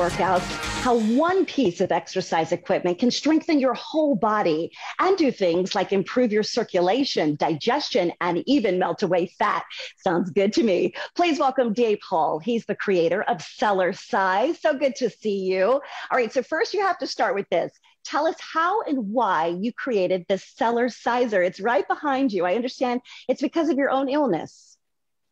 workouts, how one piece of exercise equipment can strengthen your whole body and do things like improve your circulation, digestion, and even melt away fat. Sounds good to me. Please welcome Dave Hall. He's the creator of Cellercise. So good to see you. All right, so first you have to start with this. Tell us how and why you created the Cellerciser. It's right behind you. I understand it's because of your own illness.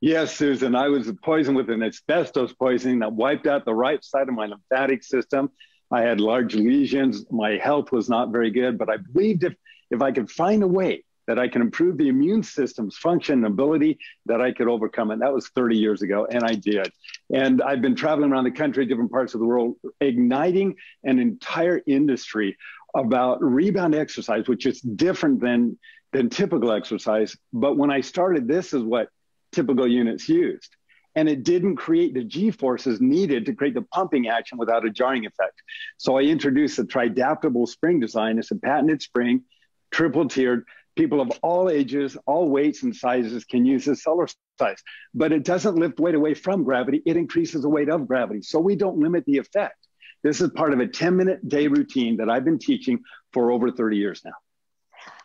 Yes, Susan, I was poisoned with an asbestos poisoning that wiped out the right side of my lymphatic system. I had large lesions. My health was not very good, but I believed if, if I could find a way that I can improve the immune system's function and ability, that I could overcome it. That was 30 years ago, and I did. And I've been traveling around the country, different parts of the world, igniting an entire industry about rebound exercise, which is different than, than typical exercise. But when I started, this is what typical units used. And it didn't create the G forces needed to create the pumping action without a jarring effect. So I introduced a tridaptable spring design. It's a patented spring, triple tiered. People of all ages, all weights and sizes can use this cellar size, but it doesn't lift weight away from gravity. It increases the weight of gravity. So we don't limit the effect. This is part of a 10 minute day routine that I've been teaching for over 30 years now.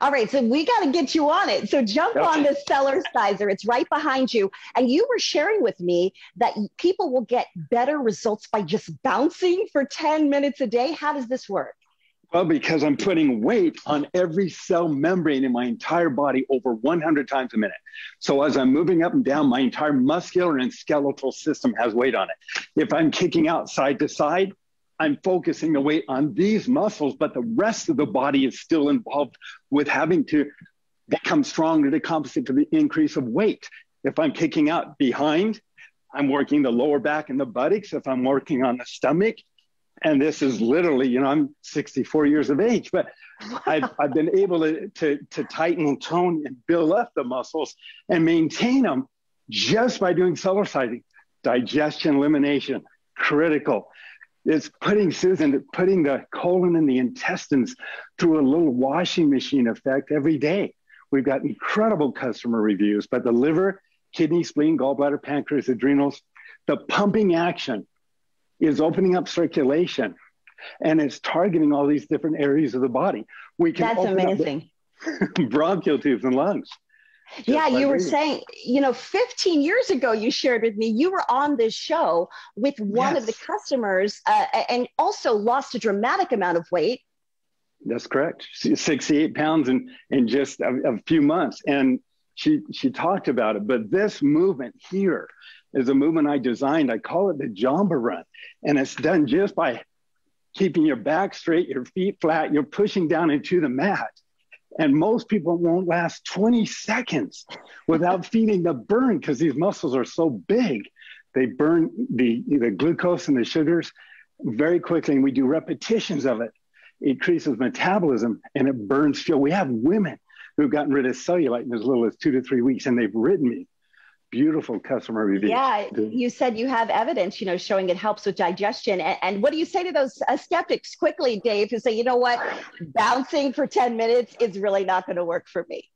All right, so we got to get you on it. So jump okay. on the cellar sizer. It's right behind you. And you were sharing with me that people will get better results by just bouncing for 10 minutes a day. How does this work? Well, because I'm putting weight on every cell membrane in my entire body over 100 times a minute. So as I'm moving up and down, my entire muscular and skeletal system has weight on it. If I'm kicking out side to side, I'm focusing the weight on these muscles, but the rest of the body is still involved with having to become stronger to compensate for the increase of weight. If I'm kicking out behind, I'm working the lower back and the buttocks. If I'm working on the stomach, and this is literally, you know, I'm 64 years of age, but I've, I've been able to, to, to tighten and tone and build up the muscles and maintain them just by doing Cellercising. Digestion, elimination, critical. It's putting Susan, putting the colon and the intestines through a little washing machine effect every day. We've got incredible customer reviews, but the liver, kidney, spleen, gallbladder, pancreas, adrenals, the pumping action is opening up circulation and it's targeting all these different areas of the body. We can That's amazing. bronchial tubes and lungs yeah, you were saying, you know, 15 years ago, you shared with me, you were on this show with one yes. of the customers uh, and also lost a dramatic amount of weight. That's correct. 68 pounds in, in just a, a few months. And she, she talked about it. But this movement here is a movement I designed. I call it the Jamba Run. And it's done just by keeping your back straight, your feet flat, you're pushing down into the mat and most people won't last 20 seconds without feeling the burn because these muscles are so big. They burn the, the glucose and the sugars very quickly. And we do repetitions of it. It increases metabolism and it burns fuel. We have women who've gotten rid of cellulite in as little as two to three weeks, and they've written me beautiful customer reviews. Yeah, you said you have evidence, you know, showing it helps with digestion. And, and what do you say to those uh, skeptics quickly, Dave, who say, you know what, bouncing for 10 minutes is really not going to work for me?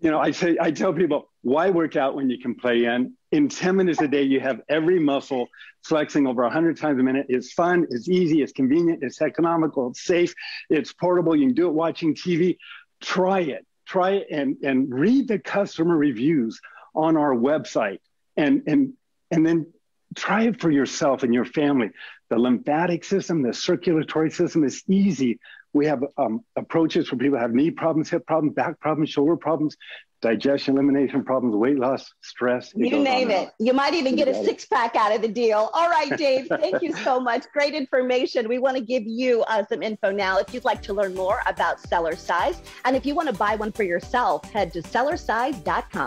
You know, I say, I tell people, why work out when you can play in? In 10 minutes a day, you have every muscle flexing over 100 times a minute. It's fun, it's easy, it's convenient, it's economical, it's safe, it's portable. You can do it watching TV. Try it. Try it and, and read the customer reviews on our website and and and then try it for yourself and your family. The lymphatic system, the circulatory system is easy. We have um, approaches for people who have knee problems, hip problems, back problems, shoulder problems, digestion, elimination problems, weight loss, stress. You name it. You might even get a six pack out of the deal. All right, Dave, thank you so much. Great information. We want to give you uh, some info now. If you'd like to learn more about Cellercise, and if you want to buy one for yourself, head to cellercise.com.